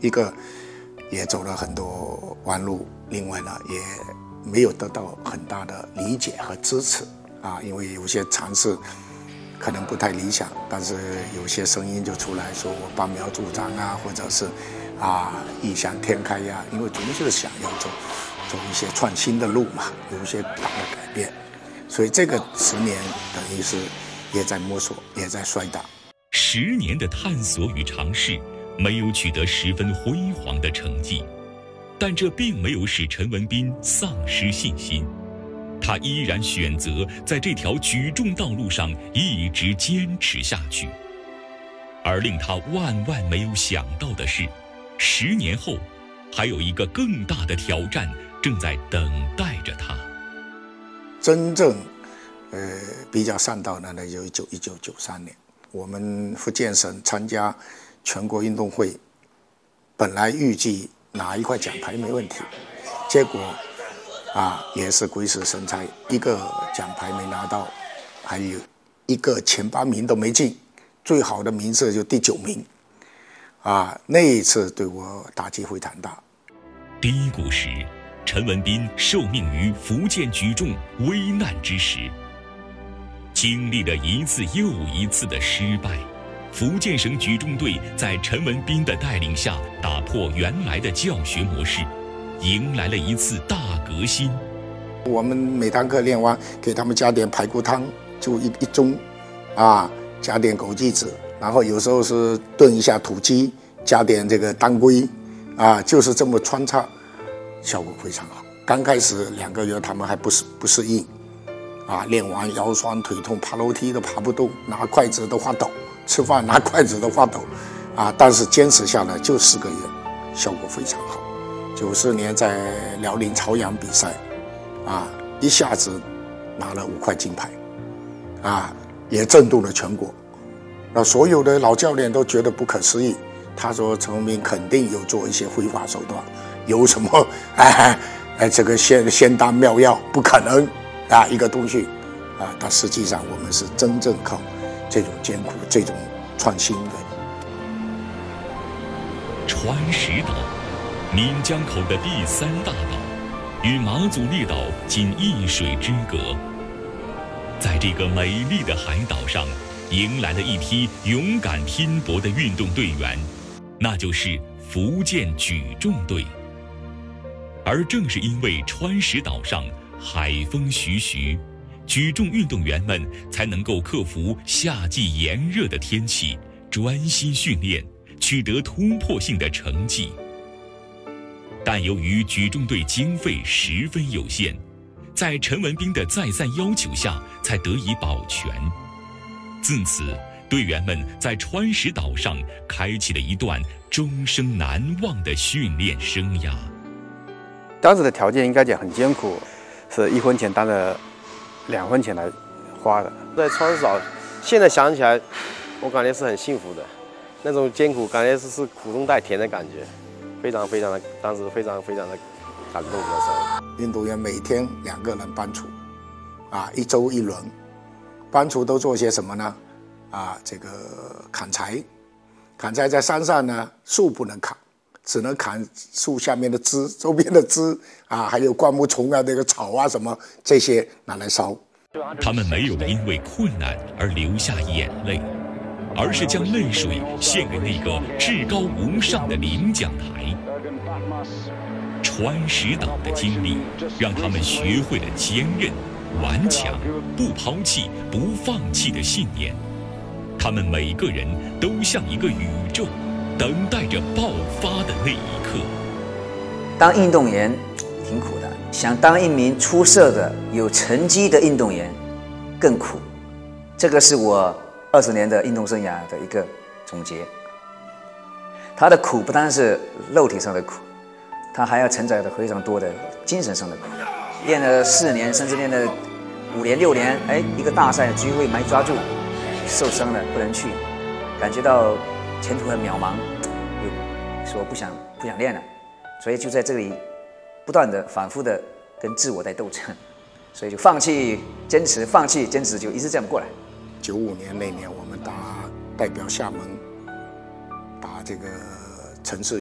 一个也走了很多弯路，另外呢也没有得到很大的理解和支持。啊，因为有些尝试可能不太理想，但是有些声音就出来说我拔苗助长啊，或者是啊异想天开呀，因为总是想要走走。一些创新的路嘛，有一些大的改变，所以这个十年等于是也在摸索，也在摔打。十年的探索与尝试，没有取得十分辉煌的成绩，但这并没有使陈文斌丧失信心。他依然选择在这条举重道路上一直坚持下去。而令他万万没有想到的是，十年后，还有一个更大的挑战正在等待着他。真正，呃，比较上道的，呢就一九一九九三年。我们福建省参加全国运动会，本来预计拿一块奖牌没问题，结果啊也是鬼使神差，一个奖牌没拿到，还有一个前八名都没进，最好的名次就第九名，啊那一次对我打击非常大。低谷时，陈文斌受命于福建举重危难之时。经历了一次又一次的失败，福建省举重队在陈文斌的带领下打破原来的教学模式，迎来了一次大革新。我们每堂课练完，给他们加点排骨汤，就一一盅，啊，加点枸杞子，然后有时候是炖一下土鸡，加点这个当归，啊，就是这么穿插，效果非常好。刚开始两个月，他们还不适不适应。啊，练完腰酸腿痛，爬楼梯都爬不动，拿筷子都发抖，吃饭拿筷子都发抖，啊！但是坚持下来就四个月，效果非常好。九四年在辽宁朝阳比赛，啊，一下子拿了五块金牌，啊，也震动了全国。那所有的老教练都觉得不可思议。他说：“陈文斌肯定有做一些非法手段，有什么 哎哎这个仙仙丹妙药，不可能。”啊，一个东西，啊，但实际上我们是真正靠这种艰苦、这种创新的。川石岛，闽江口的第三大岛，与马祖列岛仅一水之隔。在这个美丽的海岛上，迎来了一批勇敢拼搏的运动队员，那就是福建举重队。而正是因为川石岛上。海风徐徐，举重运动员们才能够克服夏季炎热的天气，专心训练，取得突破性的成绩。但由于举重队经费十分有限，在陈文斌的再三要求下，才得以保全。自此，队员们在川石岛上开启了一段终生难忘的训练生涯。当时的条件应该讲很艰苦。是一分钱当着两分钱来花的，在川石岛，现在想起来，我感觉是很幸福的，那种艰苦感觉是是苦中带甜的感觉，非常非常的，当时非常非常的感动。的时候，运动员每天两个人搬锄，啊，一周一轮，搬锄都做些什么呢？啊，这个砍柴，砍柴在山上呢，树不能砍。只能砍树下面的枝，周边的枝啊，还有灌木丛啊，那个草啊什么这些拿来烧。他们没有因为困难而流下眼泪，而是将泪水献给那个至高无上的领奖台。川石岛的经历让他们学会了坚韧、顽强、不抛弃、不放弃的信念。他们每个人都像一个宇宙。等待着爆发的那一刻。当运动员挺苦的，想当一名出色的、有成绩的运动员更苦。这个是我二十年的运动生涯的一个总结。他的苦不单是肉体上的苦，他还要承载着非常多的精神上的苦。练了四年，甚至练了五年、六年，哎，一个大赛机会没抓住，受伤了不能去，感觉到。前途很渺茫，又说不想不想练了，所以就在这里不断的反复的跟自我在斗争，所以就放弃坚持，放弃坚持，就一直这样过来。九五年那年，我们打代表厦门打这个城市。